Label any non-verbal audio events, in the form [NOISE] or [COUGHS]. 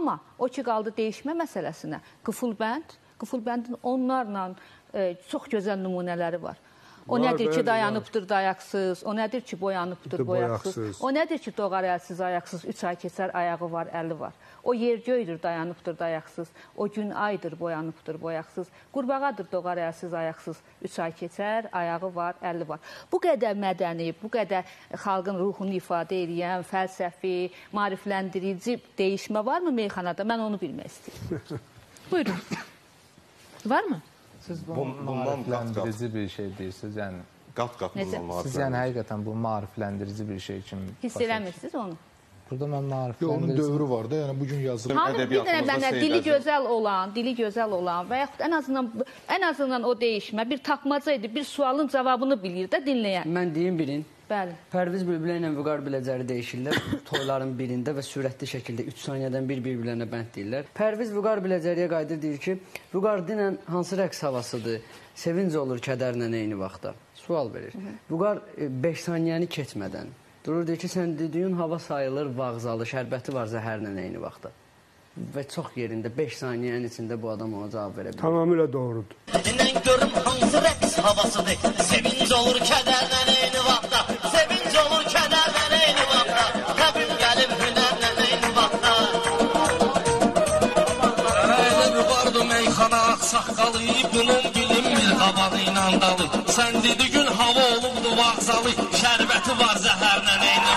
Amma o ki qaldı dəyişmə məsələsinə, qıfılbənd, qıfılbəndin onlarla e, çox gözəl nümunələri var. O Var, nədir ki, dayanıbdır dayaqsız, o nədir ki, boyanıbdır boyaqsız, boyaqsız. o nədir ki, doğar əlsiz, ayaqsız, 3 ay keçər, ayağı var, əli var. O yer göydür, dayanıbdır dayaqsız, o gün aydır, boyanıbdır boyaqsız, qurbağadır, doğar əlsiz, ayaqsız, 3 ay keçər, ayağı var, əli var. Bu qədər mədəni, bu qədər xalqın ruhunu ifadə edən, fəlsəfi, maarifləndirici dəyişmə varmı meyxanada? Mən onu bilmək istəyirəm. Buyurun. Varmı? Siz bu, Bu- bundan maarifləndirici bir şey deyirsiniz. Yəni Qat-qat bundan siz yəni həqiqətən bu maarifləndirici bir şey kimi Hiss eləmirsiniz onu? Burada mən Yox, onun dövrü var da, yəni bu gün yazılır. Hanı bir dənə Seyid dili gözəl olan, dili gözəl olan və yaxud ən azından ən azından o dəyişmə bir tapmaca idi, bir sualın cavabını bilir də dinləyən. Mən deyim birin. Bəli. Pərviz Bülbülə ilə Vüqar Biləcəri deyişirlər [COUGHS] toyların birində və sürətli şəkildə 3 saniyədən bir bir-birlərinə bənd deyirlər. Pərviz Vüqar Biləcəriyə qayıdır deyir ki, Vüqar dinən hansı rəqs havasıdır? Sevinc olur kədərlə eyni vaxtda. Sual verir. Vüqar 5 saniyəni keçmədən durur deyir ki, sən dediyin hava sayılır vağzalı, şərbəti var zəhərlə eyni vaxtda. Və çox yerində 5 saniyənin içində bu adam ona cavab verə bilir. Tamamilə doğrudur. Dinen görüm hansı rəqs havasıdır Vardı meyxana saqqalı Bunun bilim bir havalı inandalı. Sən dedi gün hava olubdu vağzalı Şərbəti var zəhərlə eyni